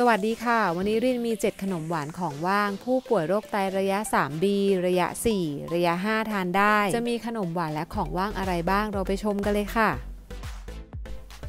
สวัสดีค่ะ วันนี้รินมี 7 ขนมหวานของว่าง ผู้ป่วยโรคไตระยะ 3B ระยะ 4 ระยะ 5 ทานได้ จะมีขนมหวานและของว่างอะไรบ้างเราไปชมกันเลยค่ะ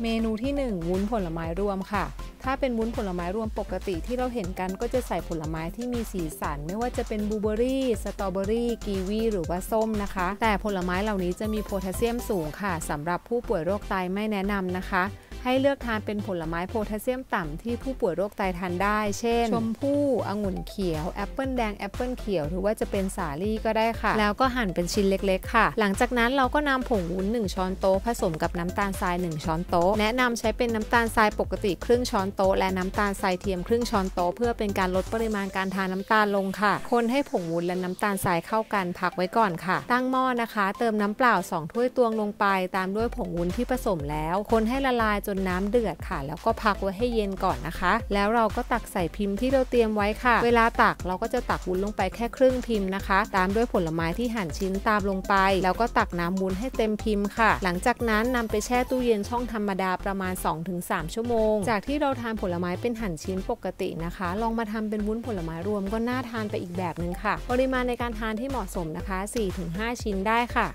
เมนูที่ 1 วุ้นผลไม้รวมค่ะ ถ้าเป็นวุ้นผลไม้รวมปกติที่เราเห็นกันก็จะใส่ผลไม้ที่มีสีสัน ไม่ว่าจะเป็นบลูเบอรี่ สตรอเบอรี่กีวีหรือว่าส้มนะคะ แต่ผลไม้เหล่านี้จะมีโพแทสเซียมสูงค่ะสำหรับผู้ป่วยโรคไตไม่แนะนำนะคะ ให้เลือกทานเป็นผลไม้โพแทสเซียมต่ำที่ผู้ป่วยโรคไตทานได้ เช่น ชมพู่องุ่นเขียว แอปเปิลแดง แอปเปิลเขียว หรือว่าจะเป็นสาลี่ก็ได้ค่ะ แล้วก็หั่นเป็นชิ้นเล็กๆ ค่ะ หลังจากนั้นเราก็นำผงวุ้น 1 ช้อนโต๊ะผสมกับน้ำตาลทราย 1 ช้อนโต๊ะ แนะนำใช้เป็นน้ำตาลทรายปกติครึ่งช้อนโต๊ะ และน้ำตาลทรายเทียมครึ่งช้อนโต๊ะเพื่อเป็นการลดปริมาณการทานน้ำตาลลงค่ะ คนให้ผงวุ้นและน้ำตาลทรายเข้ากันพักไว้ก่อนค่ะ ตั้งหม้อนะคะ เติมน้ำเปล่า 2 ถ้วยตวงลงไป ตามด้วยผงวุ้นที่ผสมแล้ว คนให้ละลายจจนน้ำเดือดค่ะ แล้วก็พักไว้ให้เย็นก่อนนะคะ แล้วเราก็ตักใส่พิมพ์ที่เราเตรียมไว้ค่ะ เวลาตักเราก็จะตักวุ้นลงไปแค่ครึ่งพิมพ์นะคะ ตามด้วยผลไม้ที่หั่นชิ้นตามลงไป แล้วก็ตักน้ำวุ้นให้เต็มพิมพ์ค่ะ หลังจากนั้นนำไปแช่ตู้เย็นช่องธรรมดาประมาณ 2-3 ชั่วโมง จากที่เราทานผลไม้เป็นหั่นชิ้นปกตินะคะ ลองมาทำเป็นวุ้นผลไม้รวมก็น่าทานไปอีกแบบหนึ่งค่ะ ปริมาณในการทานที่เหมาะสมนะคะ 4-5 ชิ้นได้ค่ะ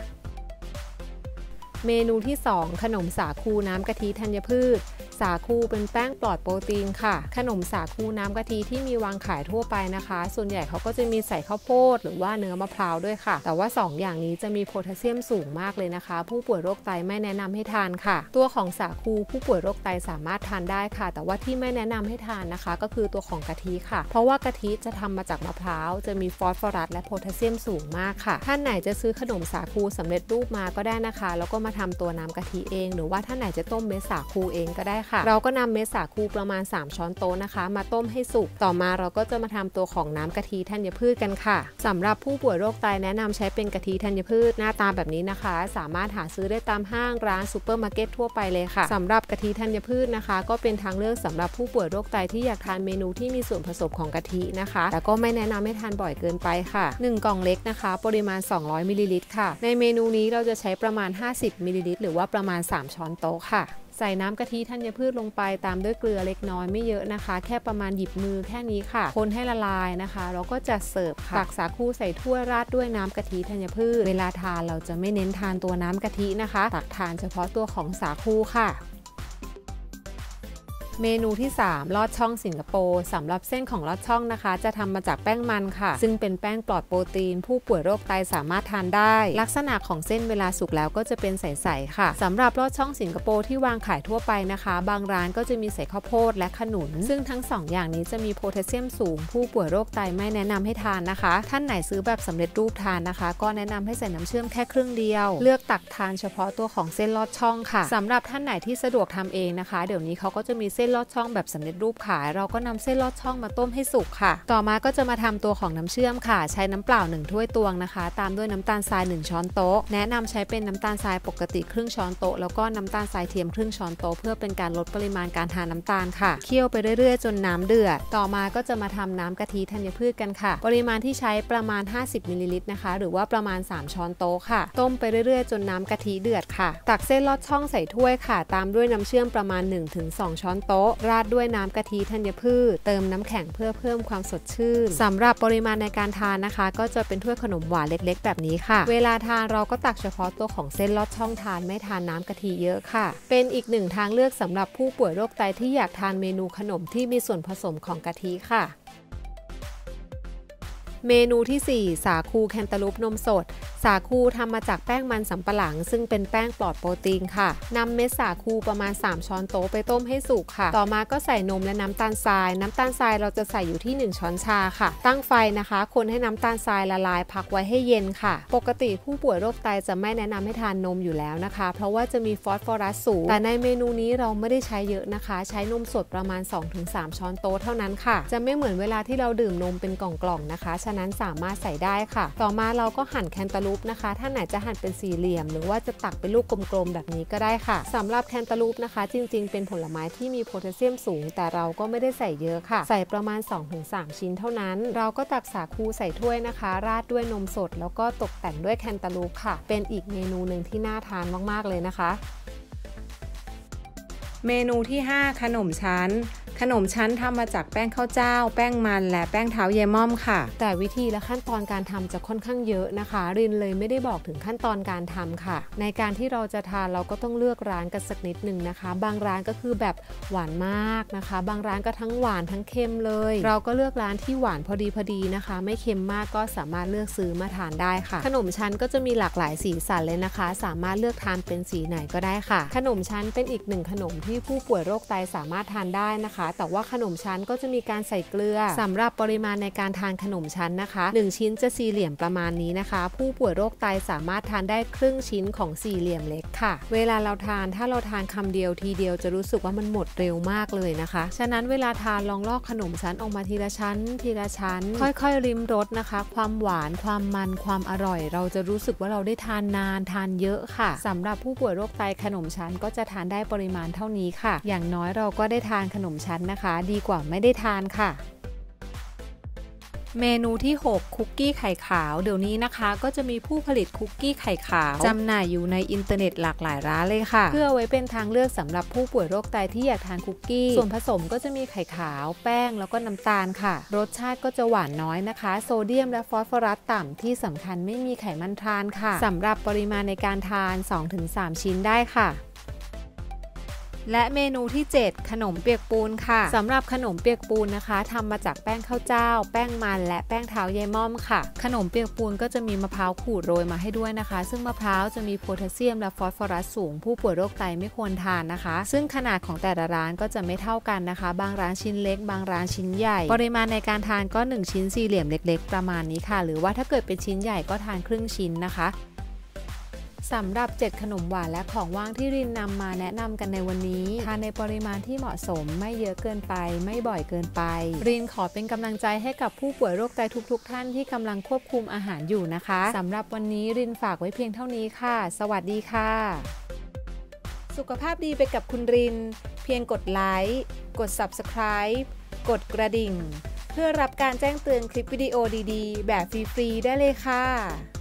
เมนูที่ 2 ขนมสาคูน้ำกะทิธัญพืช สาคูเป็นแป้งปลอดโปรตีนค่ะ ขนมสาคูน้ำกะทิที่มีวางขายทั่วไปนะคะ ส่วนใหญ่เขาก็จะมีใส่ข้าวโพดหรือว่าเนื้อมะพร้าวด้วยค่ะ แต่ว่า 2 อย่างนี้จะมีโพแทสเซียมสูงมากเลยนะคะ ผู้ป่วยโรคไตไม่แนะนำให้ทานค่ะ ตัวของสาคูผู้ป่วยโรคไตสามารถทานได้ค่ะ แต่ว่าที่ไม่แนะนำให้ทานนะคะ ก็คือตัวของกะทิค่ะ เพราะว่ากะทิจะทำมาจากมะพร้าวจะมีฟอสฟอรัสและโพแทสเซียมสูงมากค่ะท่านไหนจะซื้อขนมสาคูสำเร็จรูปมาก็ได้นะคะ แล้วก็มาทำตัวน้ำกะทิเอง หรือว่าท่านไหนจะต้มเม็ดสาคูเองก็ได้ค่ะ เราก็นำเม็ดสาคูประมาณ 3 ช้อนโต๊ะนะคะ มาต้มให้สุก ต่อมาเราก็จะมาทำตัวของน้ำกะทิธัญพืชกันค่ะสำหรับผู้ป่วยโรคไตแนะนำใช้เป็นกะทิธัญพืชหน้าตาแบบนี้นะคะ สามารถหาซื้อได้ตามห้างร้านซูเปอร์มาร์เก็ตทั่วไปเลยค่ะสำหรับกะทิธัญพืชนะคะ ก็เป็นทางเลือกสำหรับผู้ป่วยโรคไตที่อยากทานเมนูที่มีส่วนผสมของกะทินะคะ แต่ก็ไม่แนะนำให้ทานบ่อยเกินไปค่ะ 1 กล่องเล็กนะคะ ปริมาณ 200มิลลิลิตรค่ะ ในเมนูนี้เราจะใช้ประมาณ 50มิลลิลิตรหรือว่าประมาณ 3 ช้อนโต๊ะค่ะ ใส่น้ำกะทิธัญพืชลงไปตามด้วยเกลือเล็กน้อยไม่เยอะนะคะ แค่ประมาณหยิบมือแค่นี้ค่ะ คนให้ละลายนะคะเราก็จะเสิร์ฟค่ะตักสาคูใส่ถ้วยราดด้วยน้ำกะทิธัญพืช เวลาทานเราจะไม่เน้นทานตัวน้ำกะทินะคะ ตักทานเฉพาะตัวของสาคูค่ะ เมนูที่ 3 ลอดช่องสิงคโปร์สำหรับเส้นของลอดช่องนะคะ จะทำมาจากแป้งมันค่ะ ซึ่งเป็นแป้งปลอดโปรตีน ผู้ป่วยโรคไตสามารถทานได้ ลักษณะของเส้นเวลาสุกแล้วก็จะเป็นใสๆค่ะสำหรับลอดช่องสิงคโปร์ที่วางขายทั่วไปนะคะ บางร้านก็จะมีใส่ข้าวโพดและขนุน ซึ่งทั้ง 2 อย่างนี้จะมีโพแทสเซียมสูง ผู้ป่วยโรคไตไม่แนะนำให้ทานนะคะ ท่านไหนซื้อแบบสำเร็จรูปทานนะคะ ก็แนะนำให้ใส่น้ำเชื่อมแค่ครึ่งเดียว เลือกตักทานเฉพาะตัวของเส้นลอดช่องค่ะสำหรับท่านไหนที่สะดวกทำเองนะคะ เดี๋ยวนี้เขาก็จะมีเส้นส้นลอดช่องแบบสำเร็จรูปขาย เราก็นำเส้นลอดช่องมาต้มให้สุกค่ะ ต่อมาก็จะมาทำตัวของน้ำเชื่อมค่ะ ใช้น้ำเปล่า 1 ถ้วยตวงนะคะ ตามด้วยน้ำตาลทราย 1 ช้อนโต๊ะ แนะนำใช้เป็นน้ำตาลทรายปกติครึ่งช้อนโต๊ะ แล้วก็น้ำตาลทรายเทียมครึ่งช้อนโต๊ะเพื่อเป็นการลดปริมาณการทานน้าตาลค่ะ เคี่ยวไปเรื่อยๆ จนน้ำเดือด ต่อมาก็จะมาทำน้ำกะทิธัญพืชกันค่ะ ปริมาณที่ใช้ประมาณ 50มิลลิลิตรนะคะ หรือว่าประมาณ 3 ช้อนโต๊ะค่ะ ต้มไปเรื่อยๆ จนน้ำกะทิเดือดค่ะ ตักเส้นลอดช่องใส่ถ้วยค่ะ ตามด้วยน้ำเชื่อมประมาณ 1-2 ช้อนโต๊ะราดด้วยน้ำกะทิธัญพืช เติมน้ำแข็งเพื่อเพิ่มความสดชื่นสำหรับปริมาณในการทานนะคะ ก็จะเป็นถ้วยขนมหวานเล็กๆ แบบนี้ค่ะ เวลาทานเราก็ตักเฉพาะตัวของเส้นลอดช่องทานไม่ทานน้ำกะทิเยอะค่ะ เป็นอีกหนึ่งทางเลือกสำหรับผู้ป่วยโรคไตที่อยากทานเมนูขนมที่มีส่วนผสมของกะทิค่ะ เมนูที่ 4 สาคูแคนตาลูปนมสด สาคูทำมาจากแป้งมันสำปะหลัง ซึ่งเป็นแป้งปลอดโปรตีนค่ะนำเม็ดสาคูประมาณ 3 ช้อนโต๊ะไปต้มให้สุกค่ะ ต่อมาก็ใส่นมและน้ำตาลทราย น้ำตาลทรายเราจะใส่อยู่ที่ 1 ช้อนชาค่ะ ตั้งไฟนะคะ คนให้น้ำตาลทรายละลาย พักไว้ให้เย็นค่ะ ปกติผู้ป่วยโรคไตจะไม่แนะนำให้ทานนมอยู่แล้วนะคะ เพราะว่าจะมีฟอสฟอรัสสูง แต่ในเมนูนี้เราไม่ได้ใช้เยอะนะคะ ใช้นมสดประมาณ 2-3 ช้อนโต๊ะเท่านั้นค่ะ จะไม่เหมือนเวลาที่เราดื่มนมเป็นกล่องๆนะคะ ฉะนั้นสามารถใส่ได้ค่ะ ต่อมาเราก็หั่นแคนตาลูปนะคะท่านไหนจะหั่นเป็นสี่เหลี่ยม หรือว่าจะตักเป็นลูกกลมๆแบบนี้ก็ได้ค่ะสำหรับแคนตาลูปนะคะ จริง ๆ เป็นผลไม้ที่มีโพแทสเซียมสูง แต่เราก็ไม่ได้ใส่เยอะค่ะ ใส่ประมาณ 2-3 ชิ้นเท่านั้น เราก็ตักสาคูใส่ถ้วยนะคะ ราดด้วยนมสด แล้วก็ตกแต่งด้วยแคนตาลูปค่ะ เป็นอีกเมนูหนึ่งที่น่าทานมากๆเลยนะคะ เมนูที่ 5 ขนมชั้น ขนมชั้นทำมาจากแป้งข้าวเจ้า แป้งมันและแป้งเท้าเยม่อมค่ะ แต่วิธีและขั้นตอนการทำจะค่อนข้างเยอะนะคะ รินเลยไม่ได้บอกถึงขั้นตอนการทำค่ะ ในการที่เราจะทานเราก็ต้องเลือกร้านกันสักนิดหนึ่งนะคะ บางร้านก็คือแบบหวานมากนะคะ บางร้านก็ทั้งหวานทั้งเค็มเลย เราก็เลือกร้านที่หวานพอดีพอดีนะคะ ไม่เค็มมากก็สามารถเลือกซื้อมาทานได้ค่ะ ขนมชั้นก็จะมีหลากหลายสีสันเลยนะคะ สามารถเลือกทานเป็นสีไหนก็ได้ค่ะ ขนมชั้นเป็นอีกหนึ่งขนมที่ผู้ป่วยโรคไตสามารถทานได้นะคะแต่ว่าขนมชั้นก็จะมีการใส่เกลือสำหรับปริมาณในการทานขนมชั้นนะคะ 1 ชิ้นจะสี่เหลี่ยมประมาณนี้นะคะ ผู้ป่วยโรคไตสามารถทานได้ครึ่งชิ้นของสี่เหลี่ยมเล็กค่ะ เวลาเราทานถ้าเราทานคำเดียวทีเดียวจะรู้สึกว่ามันหมดเร็วมากเลยนะคะ ฉะนั้นเวลาทานลองลอกขนมชั้นออกมาทีละชั้น ทีละชั้น ค่อยๆริมรสนะคะ ความหวานความมันความอร่อย เราจะรู้สึกว่าเราได้ทานนานทานเยอะค่ะสำหรับผู้ป่วยโรคไตขนมชั้นก็จะทานได้ปริมาณเท่านี้ค่ะ อย่างน้อยเราก็ได้ทานขนมชั้นนะคะ ดีกว่าไม่ได้ทานค่ะ เมนูที่ 6 คุกกี้ไข่ขาว เดี๋ยวนี้นะคะ ก็จะมีผู้ผลิตคุกกี้ไข่ขาวจำหน่ายอยู่ในอินเทอร์เน็ตหลากหลายร้านเลยค่ะ เพื่อไว้เป็นทางเลือกสำหรับผู้ป่วยโรคไตที่อยากทานคุกกี้ ส่วนผสมก็จะมีไข่ขาว แป้งแล้วก็น้ำตาลค่ะ รสชาติก็จะหวานน้อยนะคะ โซเดียมและฟอสฟอรัสต่ำที่สำคัญไม่มีไขมันทรานส์ค่ะสำหรับปริมาณในการทาน 2-3 ชิ้นได้ค่ะ และเมนูที่ 7 ขนมเปียกปูนค่ะสำหรับขนมเปียกปูนนะคะทำมาจากแป้งข้าวเจ้า แป้งมัน และแป้งเท้ายายม่อมค่ะ ขนมเปียกปูนก็จะมีมะพร้าวขูดโรยมาให้ด้วยนะคะ ซึ่งมะพร้าวจะมีโพแทสเซียมและฟอสฟอรัสสูง ผู้ป่วยโรคไตไม่ควรทานนะคะ ซึ่งขนาดของแต่ละร้านก็จะไม่เท่ากันนะคะ บางร้านชิ้นเล็ก บางร้านชิ้นใหญ่ ปริมาณในการทานก็ 1 ชิ้นสี่เหลี่ยมเล็ก ๆ ประมาณนี้ค่ะ หรือว่าถ้าเกิดเป็นชิ้นใหญ่ก็ทานครึ่งชิ้นนะคะ สำหรับ 7 ขนมหวานและของว่างที่รินนำมาแนะนำกันในวันนี้ทานในปริมาณที่เหมาะสมไม่เยอะเกินไป ไม่บ่อยเกินไป รินขอเป็นกำลังใจให้กับผู้ป่วยโรคไตทุกๆทท่านที่กำลังควบคุมอาหารอยู่นะคะสำหรับวันนี้รินฝากไว้เพียงเท่านี้ค่ะ สวัสดีค่ะ สุขภาพดีไปกับคุณริน เพียงกดไลค์กด Subscribe กดกระดิ่ง เพื่อรับการแจ้งเตือนคลิปวิดีโอดีๆ แบบฟรีๆได้เลยค่ะ